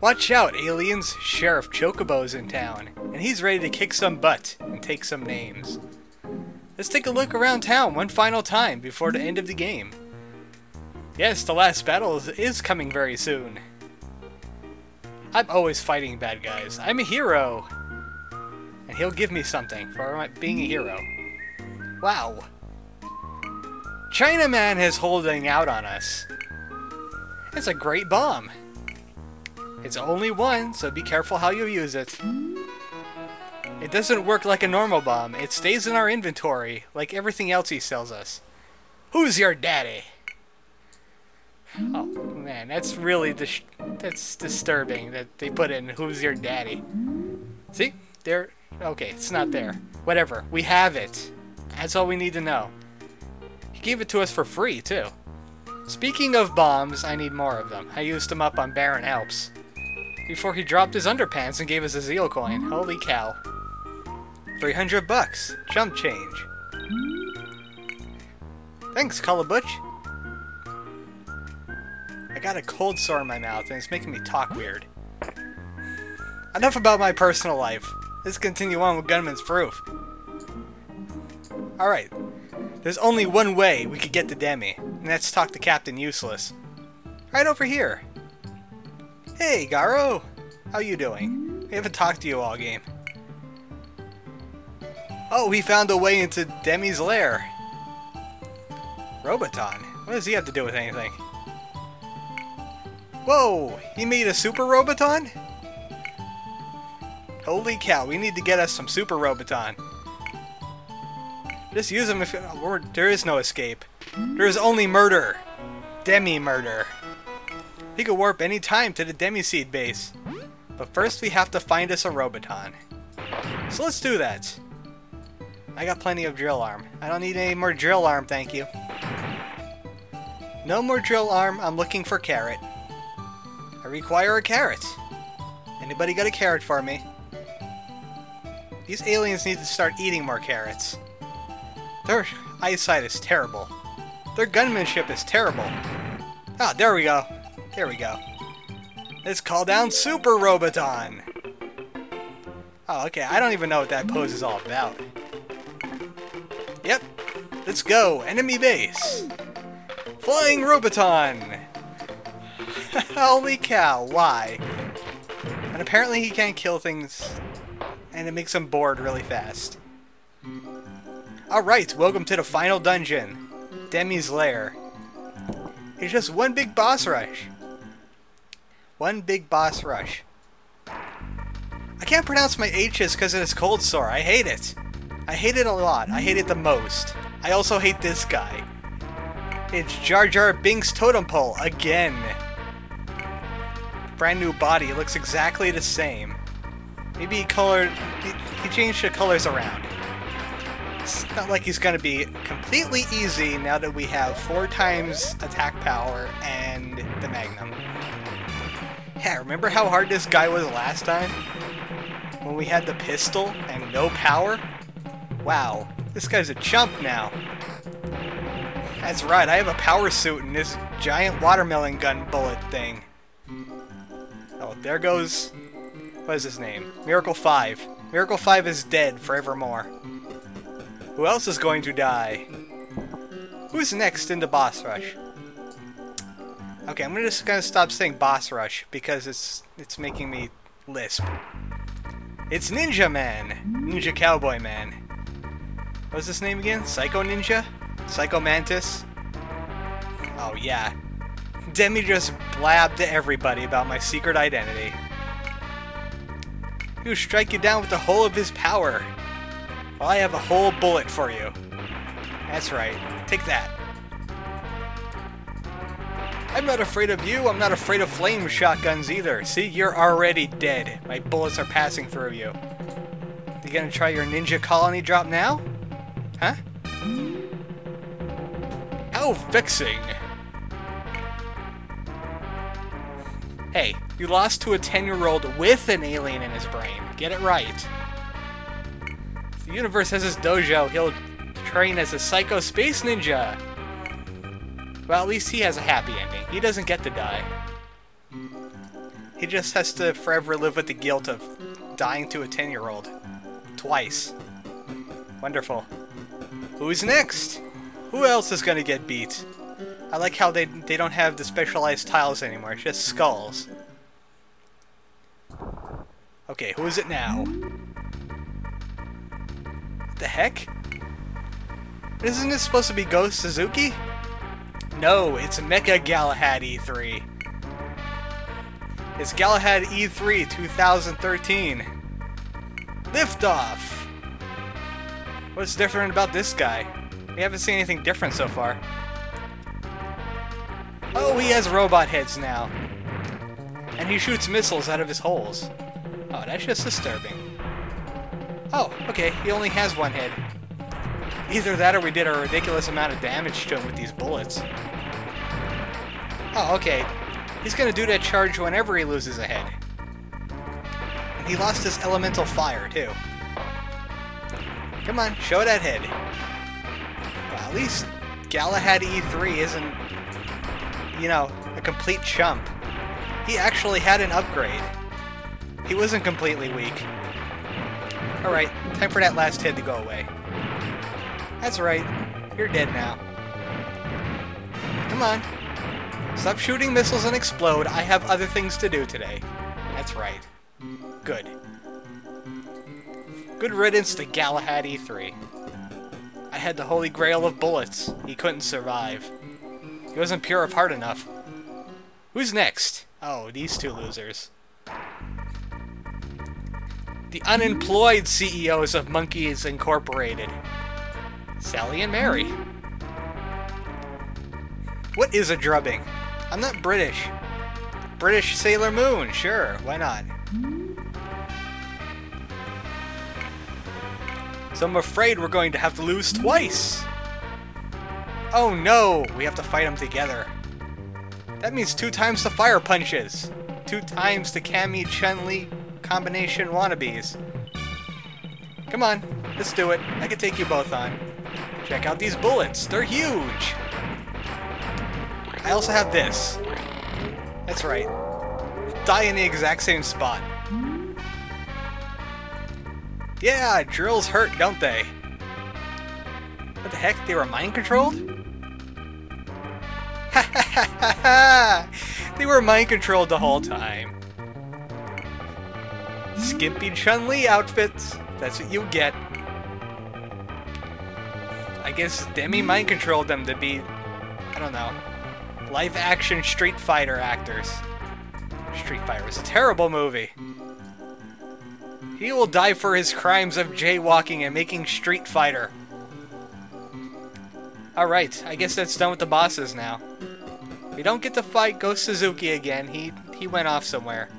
Watch out, aliens! Sheriff Chocobo's in town, and he's ready to kick some butt and take some names. Let's take a look around town one final time before the end of the game. Yes, the last battle is coming very soon. I'm always fighting bad guys. I'm a hero! And he'll give me something for being a hero. Wow. Chinaman is holding out on us. It's a great bomb. It's only one, so be careful how you use it. It doesn't work like a normal bomb. It stays in our inventory, like everything else he sells us. Who's your daddy? Oh, man, that's really dis that's disturbing that they put in Who's Your Daddy. See? There. Okay, it's not there. Whatever. We have it. That's all we need to know. He gave it to us for free, too. Speaking of bombs, I need more of them. I used them up on Baron Helps. Before he dropped his underpants and gave us a zeal coin. Mm. Holy cow. 300 bucks. Jump change. Thanks, Butch. I got a cold sore in my mouth and it's making me talk weird. Enough about my personal life. Let's continue on with Gunman's Proof. Alright. There's only one way we could get to Demi, and that's talk to Captain Useless. Right over here. Hey, Garo! How you doing? We haven't talked to you all game. Oh, he found a way into Demi's lair. Roboton? What does he have to do with anything? Whoa! He made a Super Roboton? Holy cow, we need to get us some Super Roboton. Just use them if... Or, there is no escape. There is only murder. Demi-murder. He could warp any time to the Demi-Seed base. But first we have to find us a Roboton. So let's do that. I got plenty of drill arm. I don't need any more drill arm, thank you. No more drill arm, I'm looking for carrot. I require a carrot. Anybody got a carrot for me? These aliens need to start eating more carrots. Their eyesight is terrible. Their gunmanship is terrible. Ah, there we go. There we go. Let's call down Super Roboton! Oh, okay, I don't even know what that pose is all about. Yep, let's go, enemy base! Flying Roboton! Holy cow, why? And apparently he can't kill things, and it makes him bored really fast. Alright, welcome to the final dungeon, Demi's Lair. It's just one big boss rush. One big boss rush. I can't pronounce my H's because it is cold sore. I hate it. I hate it a lot. I hate it the most. I also hate this guy. It's Jar Jar Binks Totem Pole again brand new body. It looks exactly the same. Maybe he colored... He, he changed the colors around. It's not like he's going to be completely easy now that we have four times attack power and the Magnum. Yeah, remember how hard this guy was last time? When we had the pistol and no power? Wow, this guy's a chump now. That's right, I have a power suit and this giant watermelon gun bullet thing. Oh, there goes... What is his name? Miracle 5. Miracle 5 is dead forevermore. Who else is going to die? Who's next in the boss rush? Okay, I'm just gonna stop saying boss rush because it's it's making me lisp. It's Ninja Man! Ninja Cowboy Man. What's his name again? Psycho Ninja? Psycho Mantis? Oh yeah, Demi just blabbed to everybody about my secret identity. He will strike you down with the whole of his power. Well, I have a whole bullet for you. That's right. Take that. I'm not afraid of you. I'm not afraid of flame shotguns either. See, you're already dead. My bullets are passing through you. You gonna try your ninja colony drop now? Huh? How vexing. Hey, you lost to a 10-year-old with an alien in his brain. Get it right. If the universe has his dojo, he'll train as a psycho space ninja. Well, at least he has a happy ending. He doesn't get to die. He just has to forever live with the guilt of dying to a 10-year-old. Twice. Wonderful. Who's next? Who else is gonna get beat? I like how they, they don't have the specialized tiles anymore, just skulls. Okay, who is it now? What the heck? Isn't this supposed to be Ghost Suzuki? No, it's Mecha Galahad E3. It's Galahad E3 2013. Liftoff! What's different about this guy? We haven't seen anything different so far. Oh, he has robot heads now. And he shoots missiles out of his holes. Oh, that's just disturbing. Oh, okay, he only has one head. Either that or we did a ridiculous amount of damage to him with these bullets. Oh, okay. He's gonna do that charge whenever he loses a head. And he lost his elemental fire, too. Come on, show that head. Well, at least Galahad E3 isn't, you know, a complete chump. He actually had an upgrade. He wasn't completely weak. Alright, time for that last head to go away. That's right, you're dead now. Come on. Stop shooting missiles and explode. I have other things to do today. That's right. Good. Good riddance to Galahad E3. I had the holy grail of bullets. He couldn't survive. He wasn't pure of heart enough. Who's next? Oh, these two losers. The unemployed CEOs of Monkeys Incorporated. Sally and Mary. What is a drubbing? I'm not British. British Sailor Moon, sure, why not? So I'm afraid we're going to have to lose twice! Oh no! We have to fight them together. That means two times the fire punches! Two times the Cammy Chun-Li combination wannabes. Come on, let's do it. I can take you both on. Check out these bullets, they're huge! I also have this. That's right. Die in the exact same spot. Yeah, drills hurt, don't they? What the heck? They were mind controlled? Ha ha ha ha! They were mind controlled the whole time. Skimpy Chun-Li outfits. That's what you get. I guess Demi mind controlled them to be, I don't know, live action Street Fighter actors. Street Fighter was a terrible movie. He will die for his crimes of jaywalking and making Street Fighter. Alright, I guess that's done with the bosses now. We don't get to fight Ghost Suzuki again, he, he went off somewhere.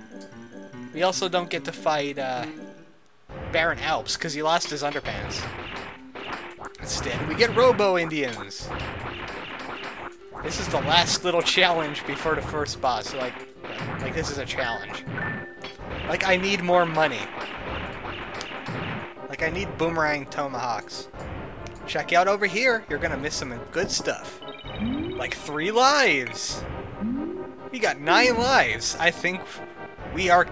We also don't get to fight uh, Baron Alps, because he lost his underpants. Instead, we get Robo-Indians. This is the last little challenge before the first boss, like, like this is a challenge. Like, I need more money. Like, I need boomerang tomahawks. Check out over here. You're gonna miss some good stuff. Like three lives. We got nine lives. I think we are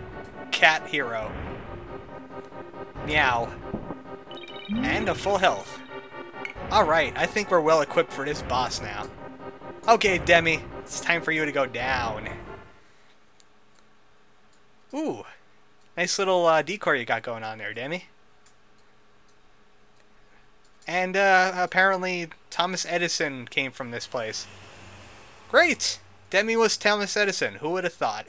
cat hero. Meow. And a full health. Alright, I think we're well equipped for this boss now. Okay, Demi, it's time for you to go down. Ooh, nice little uh, decor you got going on there, Demi. And uh, apparently Thomas Edison came from this place. Great! Demi was Thomas Edison. Who would have thought?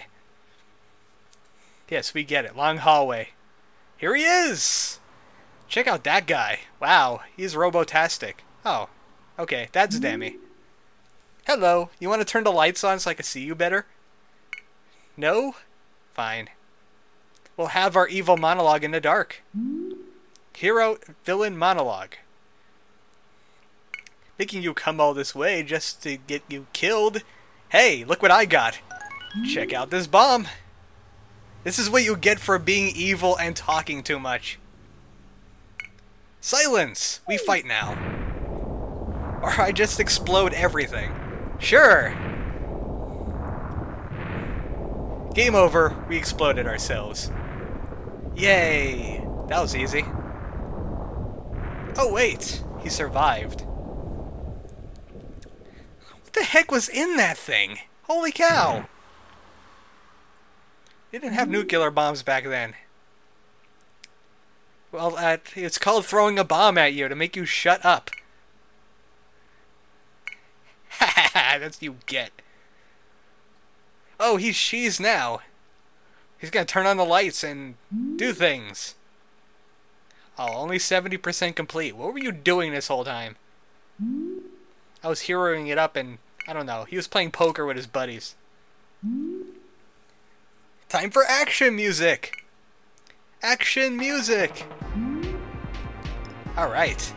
Yes, we get it. Long hallway. Here he is! Check out that guy. Wow, he's robotastic. Oh, okay, that's Demi. Hello, you want to turn the lights on so I can see you better? No? Fine. We'll have our evil monologue in the dark. Hero villain monologue. Making you come all this way just to get you killed. Hey, look what I got. Check out this bomb. This is what you get for being evil and talking too much. Silence! We fight now. Or I just explode everything. Sure. Game over. We exploded ourselves. Yay! That was easy. Oh wait, he survived. What the heck was in that thing? Holy cow! They didn't have nuclear bombs back then. Well, uh, it's called throwing a bomb at you to make you shut up. Ha ha ha! That's you get. Oh, he's she's now. He's gonna turn on the lights and do things. Oh, only 70% complete. What were you doing this whole time? I was heroing it up and, I don't know, he was playing poker with his buddies. Time for action music! Action music! Alright.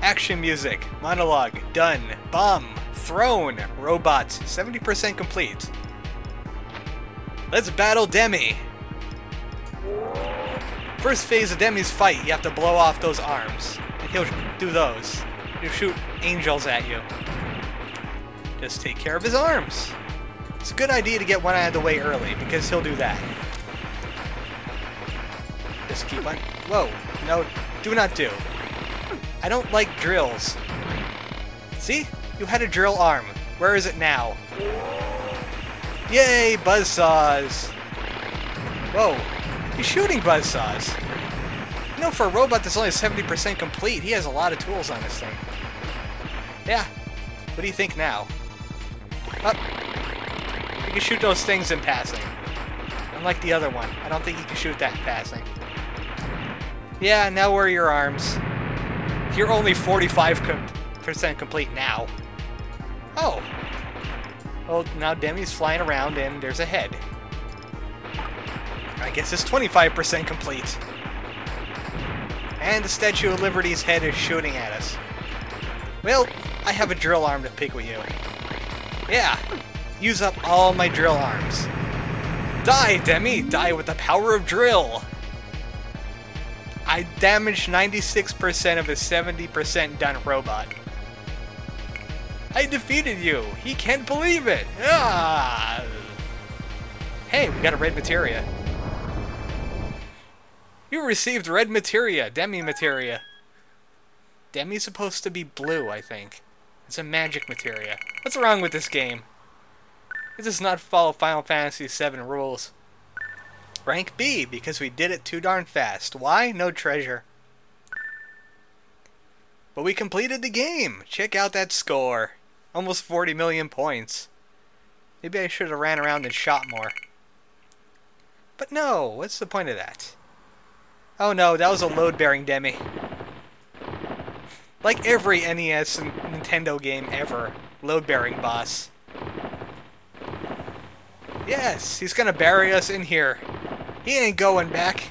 Action music. Monologue. Done. Bomb. Thrown. Robot. 70% complete. Let's battle Demi. First phase of Demi's fight, you have to blow off those arms. And he'll do those. He'll shoot angels at you. Just take care of his arms. It's a good idea to get one out of the way early, because he'll do that. Just keep on... Whoa. No, do not do. I don't like drills. See? You had a drill arm. Where is it now? Yay, buzzsaws! Whoa, he's shooting buzzsaws. You know, for a robot that's only 70% complete, he has a lot of tools on this thing. Yeah, what do you think now? Up. Oh, he can shoot those things in passing. Unlike the other one, I don't think he can shoot that in passing. Yeah, now where are your arms? You're only 45% complete now. Oh, well, now Demi's flying around and there's a head. I guess it's 25% complete. And the Statue of Liberty's head is shooting at us. Well, I have a drill arm to pick with you. Yeah, use up all my drill arms. Die, Demi! Die with the power of drill! I damaged 96% of a 70% done robot. I defeated you! He can't believe it! Ah! Hey, we got a red materia. You received red materia, demi materia. Demi's supposed to be blue, I think. It's a magic materia. What's wrong with this game? It does not follow Final Fantasy VII rules. Rank B, because we did it too darn fast. Why? No treasure. But we completed the game! Check out that score! Almost 40 million points. Maybe I should have ran around and shot more. But no, what's the point of that? Oh no, that was a load-bearing demi. Like every NES and Nintendo game ever, load-bearing boss. Yes, he's gonna bury us in here. He ain't going back.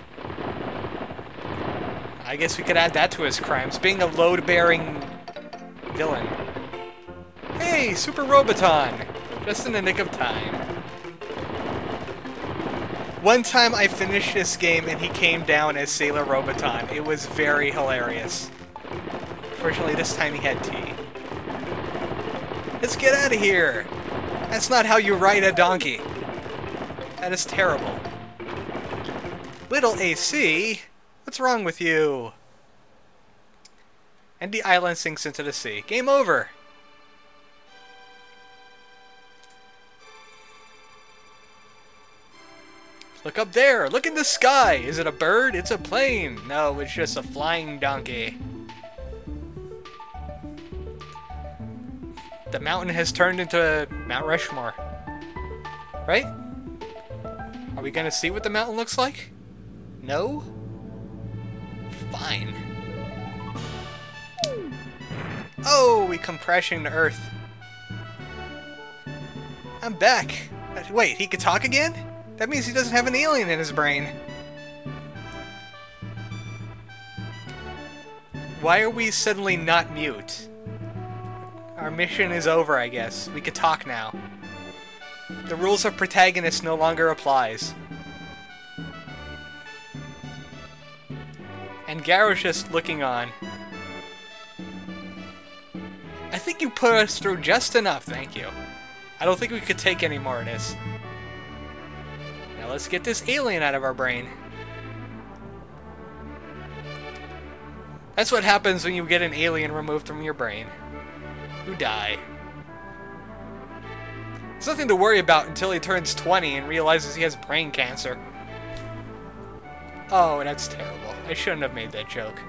I guess we could add that to his crimes, being a load-bearing villain. Hey, Super Roboton! Just in the nick of time. One time I finished this game and he came down as Sailor Roboton. It was very hilarious. Fortunately, this time he had tea. Let's get out of here! That's not how you ride a donkey. That is terrible. Little AC? What's wrong with you? And the island sinks into the sea. Game over! Look up there! Look in the sky! Is it a bird? It's a plane! No, it's just a flying donkey. The mountain has turned into Mount Rushmore. Right? Are we gonna see what the mountain looks like? No? Fine. Oh, we come crashing to Earth. I'm back. Wait, he could talk again? That means he doesn't have an alien in his brain. Why are we suddenly not mute? Our mission is over, I guess. We could talk now. The rules of protagonist no longer applies. And Garro's just looking on. I think you put us through just enough, thank you. I don't think we could take any more of this. Now let's get this alien out of our brain. That's what happens when you get an alien removed from your brain. You die. It's nothing to worry about until he turns 20 and realizes he has brain cancer. Oh, that's terrible. I shouldn't have made that joke.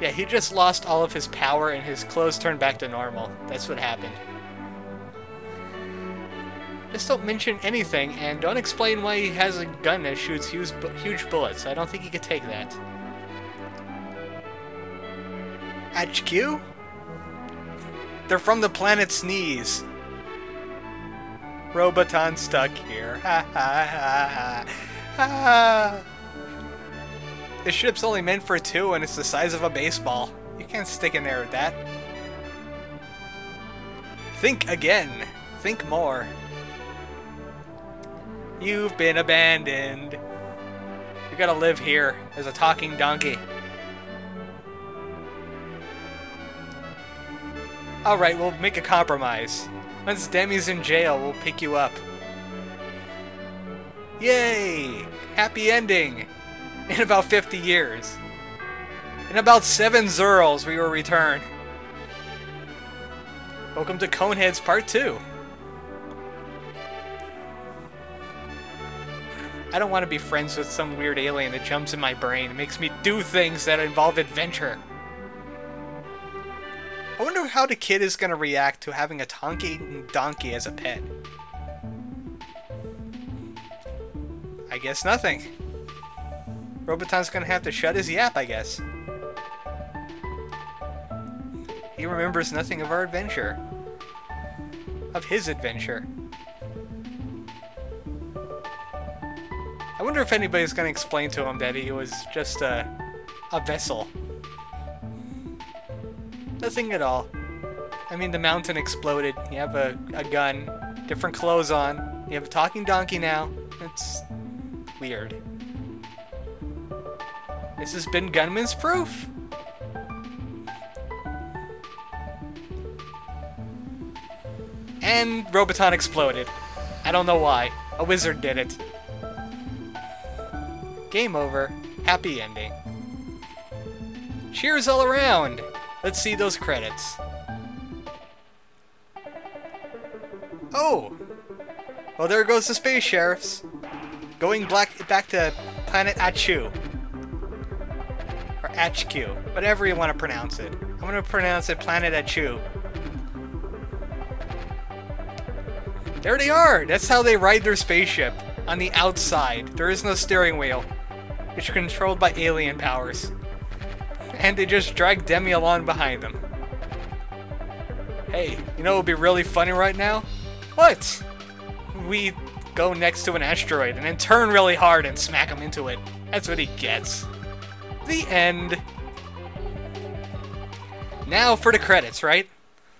Yeah, he just lost all of his power and his clothes turned back to normal. That's what happened. Just don't mention anything and don't explain why he has a gun that shoots huge, huge bullets. I don't think he could take that. HQ? They're from the planet Sneeze. Roboton stuck here. Ha ha ha ha. This ship's only meant for two and it's the size of a baseball. You can't stick in there with that. Think again. Think more. You've been abandoned. You gotta live here as a talking donkey. Alright, we'll make a compromise. Once Demi's in jail, we'll pick you up. Yay! Happy ending! In about 50 years. In about 7 Zurls, we will return. Welcome to Coneheads Part 2. I don't want to be friends with some weird alien that jumps in my brain and makes me do things that involve adventure. I wonder how the kid is going to react to having a talking donkey as a pet. I guess nothing. Roboton's to have to shut his yap, I guess. He remembers nothing of our adventure. Of his adventure. I wonder if anybody's to explain to him that he was just a, a vessel. Nothing at all. I mean, the mountain exploded. You have a, a gun, different clothes on. You have a talking donkey now. It's weird. This has been Gunman's Proof. And Roboton exploded. I don't know why. A wizard did it. Game over. Happy ending. Cheers all around! Let's see those credits. Oh! Well, there goes the space sheriffs. Going black back to planet Achu. Or HQ. Whatever you want to pronounce it. I'm going to pronounce it Planet Achu. There they are! That's how they ride their spaceship. On the outside. There is no steering wheel. It's controlled by alien powers and they just drag Demi along behind them. Hey, you know what would be really funny right now? What? We go next to an asteroid and then turn really hard and smack him into it. That's what he gets. The end. Now for the credits, right?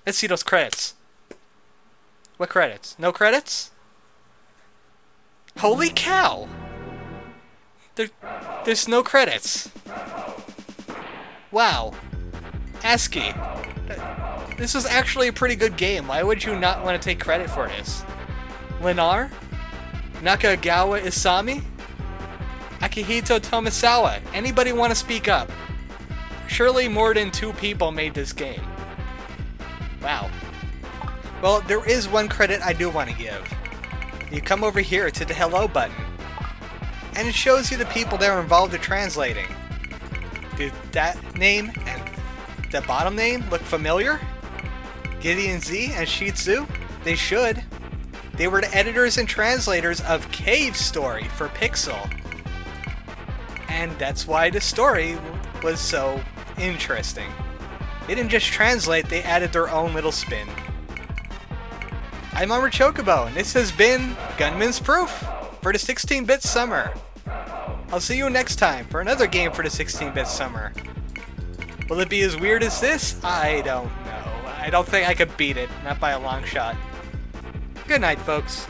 Let's see those credits. What credits? No credits? Holy cow! There, there's no credits. Wow. ASCII. This was actually a pretty good game. Why would you not want to take credit for this? Lenar? Nakagawa Isami? Akihito Tomisawa? Anybody want to speak up? Surely more than two people made this game. Wow. Well, there is one credit I do want to give. You come over here to the hello button, and it shows you the people that are involved in translating. Did that name and the bottom name look familiar? Gideon Zhi and Shitzu? They should. They were the editors and translators of Cave Story for Pixel. And that's why the story was so interesting. They didn't just translate, they added their own little spin. I'm Armored Chocobo, and this has been Gunman's Proof for the 16-bit summer. I'll see you next time for another game for the 16-bit summer. Will it be as weird as this? I don't know. I don't think I could beat it, not by a long shot. Good night, folks.